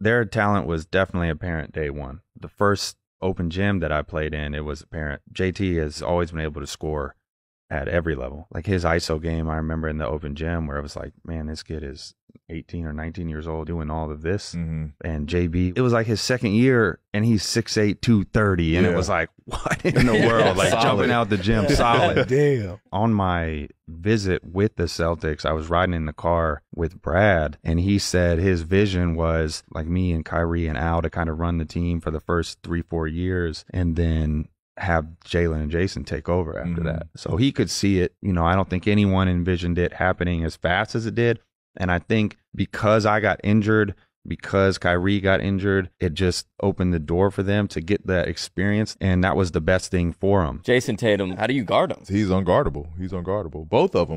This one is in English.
their talent was definitely apparent day one. The first open gym that I played in, it was apparent. JT has always been able to score at every level. Like his ISO game, I remember in the open gym where it was like, man, this kid is 18 or 19 years old doing all of this. Mm-hmm. And JB, it was like his second year and he's 6'8, 230. And Yeah. it was like, what in the world? Like Solid. jumping out the gym solid. Damn. On my visit with the Celtics, I was riding in the car with Brad, and he said his vision was like me and Kyrie and Al to kind of run the team for the first three, four years, and then have Jaylen and Jayson take over after Mhm. that. So he could see it. You know, I don't think anyone envisioned it happening as fast as it did. And I think because I got injured, because Kyrie got injured, it just opened the door for them to get that experience. And that was the best thing for them. Jayson Tatum, how do you guard him? He's unguardable. He's unguardable. Both of them.